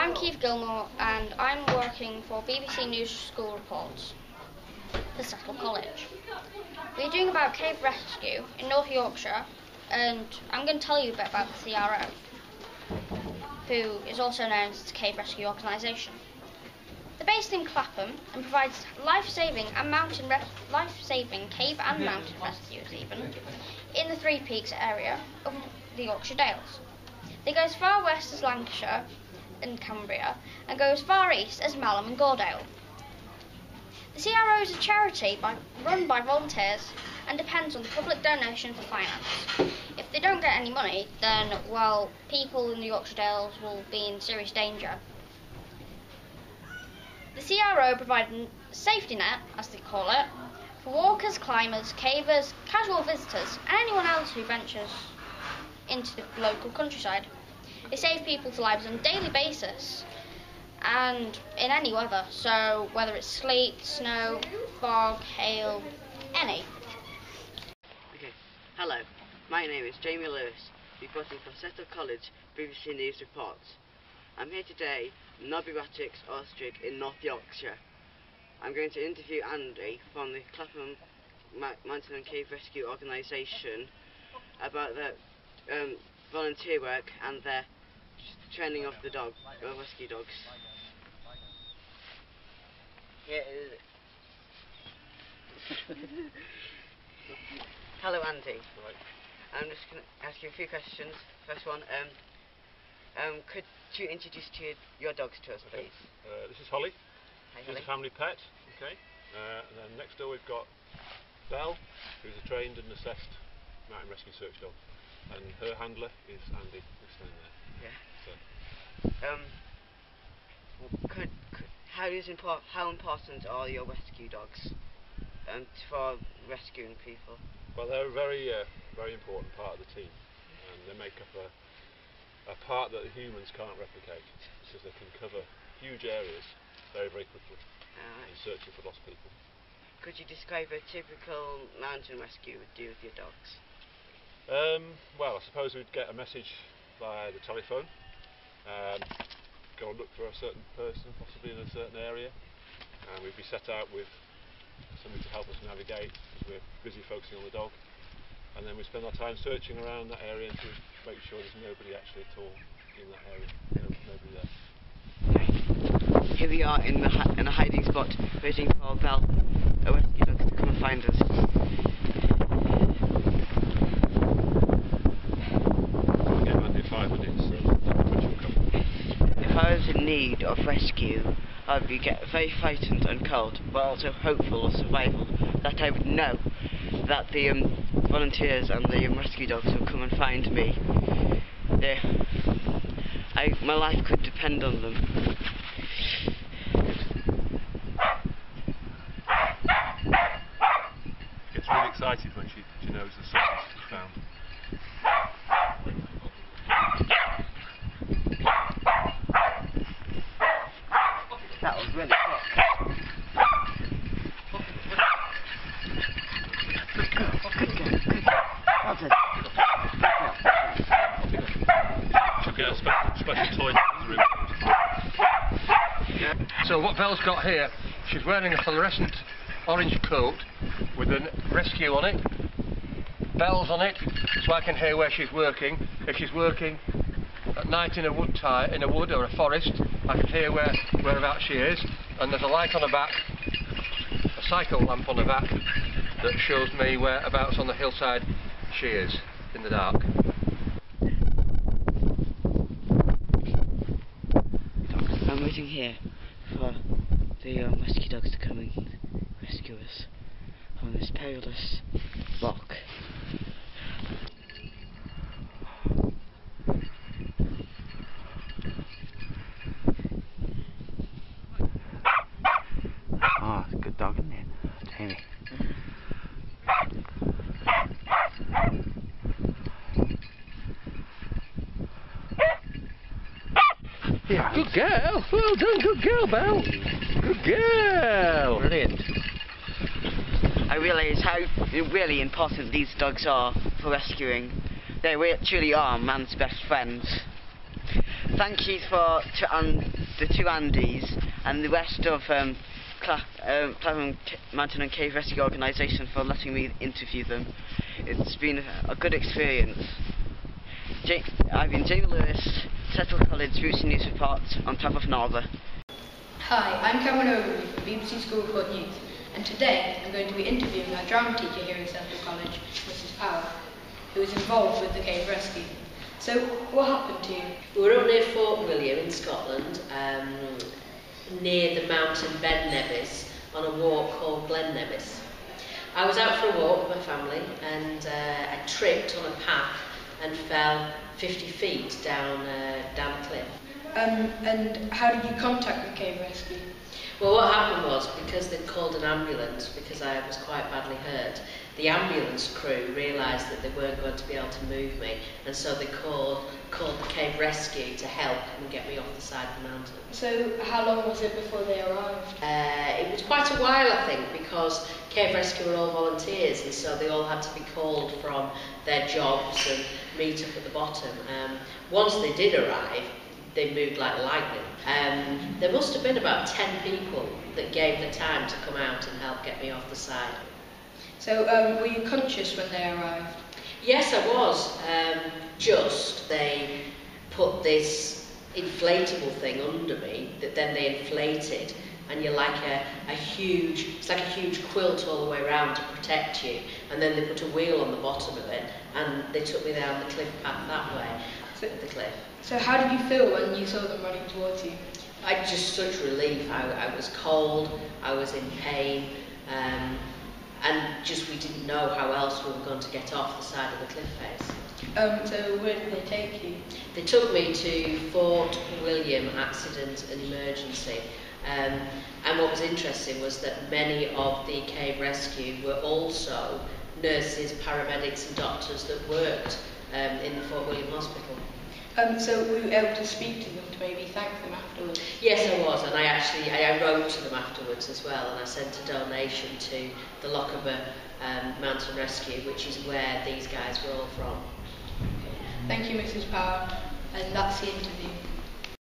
I'm Keith Gilmore and I'm working for BBC News School Reports for Settle College. We're doing about cave rescue in North Yorkshire and I'm going to tell you a bit about the CRO, who is also known as the Cave Rescue Organisation. They're based in Clapham and provides life-saving and mountain res- life-saving cave and mm-hmm. mountain rescues even in the Three Peaks area of the Yorkshire Dales. They go as far west as Lancashire and Cumbria and go as far east as Malham and Gordale. The CRO is a charity by, run by volunteers and depends on the public donation for finance. If they don't get any money, then, well, people in the Yorkshire Dales will be in serious danger. The CRO provide a safety net, as they call it, for walkers, climbers, cavers, casual visitors, and anyone else who ventures into the local countryside. They save people's lives on a daily basis and in any weather, so whether it's sleet, snow, fog, hail, any. Okay, hello. My name is Jamie Lewis, reporting from Settle College BBC News Reports. I'm here today in Ratics, Orstrig in North Yorkshire. I'm going to interview Andy from the Clapham Mountain and Cave Rescue Organisation about their um, volunteer work and their training of the dog, uh, rescue dogs. Here is Hello, Andy. Right. I'm just going to ask you a few questions. First one, um, um, could you introduce to your, your dogs to us, Okay. please? Uh, this is Holly. Hi, She's Holly. a family pet. Okay. Uh, and then next door we've got Belle, who's a trained and assessed mountain rescue search dog, and her handler is Andy, who's standing there. Yeah. So, Um, could, could, how is impor- how important are your rescue dogs um, for rescuing people? well, they're a very, uh, very important part of the team, and they make up a, a part that the humans can't replicate, because they can cover huge areas very, very quickly Uh, in searching for lost people. could you describe a typical mountain rescue would do with your dogs? Um, well, I suppose we'd get a message via the telephone, um, go and look for a certain person, possibly in a certain area, and we'd be set out with somebody to help us navigate because we're busy focusing on the dog, and then we spend our time searching around that area to make sure there's nobody actually at all in that area, no, nobody there. Here we are in the in a hiding spot, waiting for a rescue dog, to come and find us. We'll get back in five minutes, so when she'll come. If I of rescue, I'd be get very frightened and cold, but also hopeful of survival. That I would know that the um, volunteers and the um, rescue dogs will come and find me. They, I, my life could depend on them. Gets really excited when she, she knows the something's is found. That was really quick. Good girl, good girl, good girl. Well done. Good girl. A special toy in the room. So what Belle's got here, she's wearing a fluorescent orange coat with a rescue on it, bells on it, so I can hear where she's working. If she's working at night in a wood tie, in a wood or a forest, I can hear where whereabouts she is. And there's a light on her back, a cycle lamp on her back, that shows me whereabouts on the hillside she is in the dark. I'm waiting here for the um, rescue dogs to come and rescue us on this perilous rock. Oh, it's a good dog, isn't it? Jamie. Yeah. Good girl. Well done. Good girl, Belle. Good girl. Brilliant. I realise how really important these dogs are for rescuing. They truly are man's best friends. thank you for to, um, the two Andys and the rest of um, Cla- um, Clapham Mountain and Cave Rescue Organisation for letting me interview them. It's been a, good experience. I've been Jamie Lewis, Settle College Roots News Report on top of Norther. Hi, I'm Cameron Overby from BBC School Court News, and today I'm going to be interviewing our drama teacher here at Central College, Mrs Power, who was involved with the cave rescue. So, what happened to you? We were up near Fort William in Scotland, um, near the mountain Ben Nevis, on a walk called Glen Nevis. I was out for a walk with my family, and uh, I tripped on a path and fell 50 feet down, uh, down a cliff. Um, and how did you contact the cave rescue? Well, what happened was, because they called an ambulance, because I was quite badly hurt, the ambulance crew realised that they weren't going to be able to move me, and so they called, called the cave rescue to help and get me off the side of the mountain. So how long was it before they arrived? Uh, it was quite a while, I think, because Cave Rescue were all volunteers, and so they all had to be called from their jobs and meet up at the bottom. Um, once they did arrive, they moved like lightning. Um, there must have been about 10 people that gave the time to come out and help get me off the side. So um, were you conscious when they arrived? Yes, I was. Um, just they put this inflatable thing under me that then they inflated and you're like a, a huge, it's like a huge quilt all the way around to protect you. And then they put a wheel on the bottom of it and they took me down the cliff path that way, so, the cliff. So how did you feel when you saw them running towards you? I just such relief. I, I was cold, I was in pain, um, and just we didn't know how else we were going to get off the side of the cliff face. Um, so where did they take you? They took me to Fort William Accident and Emergency. Um, and what was interesting was that many of the cave rescue were also nurses, paramedics and doctors that worked um, in the Fort William Hospital. Um, so were you able to speak to them to maybe thank was, and I actually I wrote to them afterwards as well, and I sent a donation to the Lochaber um, Mountain Rescue, which is where these guys were all from. Thank you, Mrs. Power, and that's the interview.